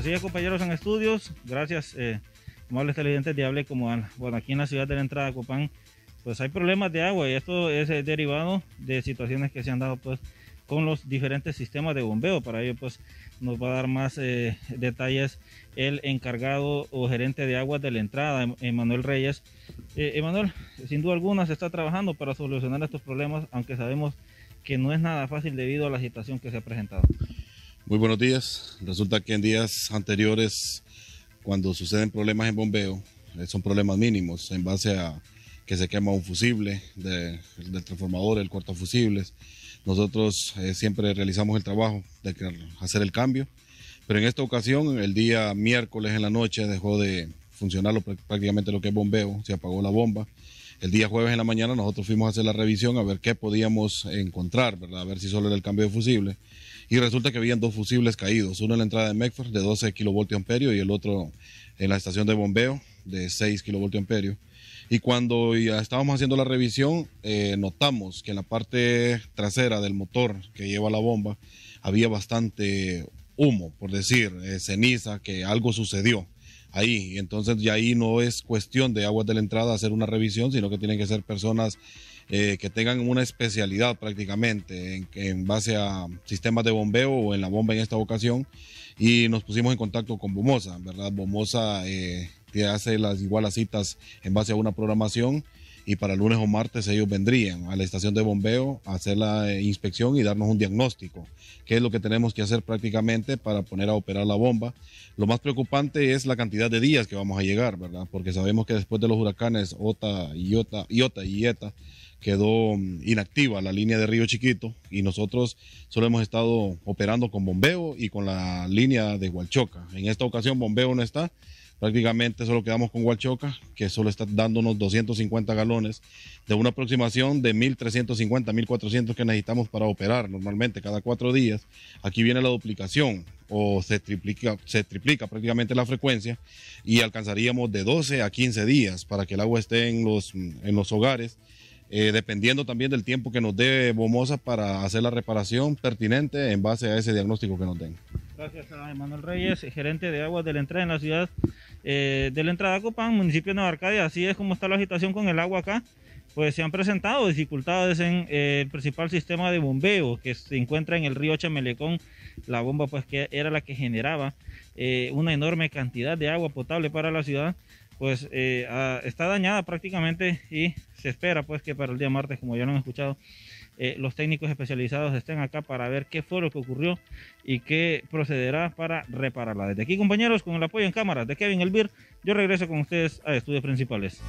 Así es, compañeros en estudios, gracias, eh, amables televidentes de Hable como bueno, aquí en la ciudad de la entrada de Copán, pues hay problemas de agua y esto es eh, derivado de situaciones que se han dado pues con los diferentes sistemas de bombeo. Para ello pues nos va a dar más eh, detalles el encargado o gerente de aguas de la entrada, em, Emanuel Reyes. Eh, Emanuel, sin duda alguna se está trabajando para solucionar estos problemas, aunque sabemos que no es nada fácil debido a la situación que se ha presentado. Muy buenos días. Resulta que en días anteriores, cuando suceden problemas en bombeo, eh, son problemas mínimos en base a que se quema un fusible del transformador, el cortafusibles. Nosotros eh, siempre realizamos el trabajo de hacer el cambio, pero en esta ocasión, el día miércoles en la noche, dejó de funcionar prácticamente lo que es bombeo, se apagó la bomba. El día jueves en la mañana nosotros fuimos a hacer la revisión a ver qué podíamos encontrar, a ver si solo era el cambio de fusible. Y resulta que habían dos fusibles caídos, uno en la entrada de Mecford de 12 kilovoltios y el otro en la estación de bombeo de 6 kilovoltios Y cuando ya estábamos haciendo la revisión, eh, notamos que en la parte trasera del motor que lleva la bomba había bastante humo, por decir, eh, ceniza, que algo sucedió ahí. Entonces ya ahí no es cuestión de aguas de la entrada hacer una revisión, sino que tienen que ser personas eh, que tengan una especialidad prácticamente en, en, base a sistemas de bombeo o en la bomba en esta ocasión. Y nos pusimos en contacto con Bomosa, ¿verdad? Bomosa eh, que hace las igual las citas en base a una programación y para lunes o martes ellos vendrían a la estación de bombeo a hacer la eh, inspección y darnos un diagnóstico, qué es lo que tenemos que hacer prácticamente para poner a operar la bomba. Lo más preocupante es la cantidad de días que vamos a llegar, ¿verdad? Porque sabemos que después de los huracanes Ota, Iota, Iota y Ieta, quedó mm, inactiva la línea de Río Chiquito y nosotros solo hemos estado operando con bombeo y con la línea de Hualchoca. En esta ocasión bombeo no está, prácticamente solo quedamos con Hualchoca, que solo está dándonos 250 galones de una aproximación de 1.350, 1.400 que necesitamos para operar normalmente cada cuatro días. Aquí viene la duplicación o se triplica, se triplica prácticamente la frecuencia y alcanzaríamos de 12 a 15 días para que el agua esté en los, en los hogares eh, dependiendo también del tiempo que nos dé Bomosa para hacer la reparación pertinente en base a ese diagnóstico que nos den. Gracias a Emanuel Reyes, gerente de aguas de la entrada en la ciudad eh, de la entrada a Copán, municipio de Nueva Arcadia. Así es como está la agitación con el agua acá. Pues se han presentado dificultades en eh, el principal sistema de bombeo que se encuentra en el río Chamelecón. La bomba pues que era la que generaba una enorme cantidad de agua potable para la ciudad pues eh, está dañada prácticamente y se espera pues que para el día martes, como ya lo han escuchado, eh, los técnicos especializados estén acá para ver qué fue lo que ocurrió y qué procederá para repararla. Desde aquí, compañeros, con el apoyo en cámara de Kevin Elvir, yo regreso con ustedes a estudios principales.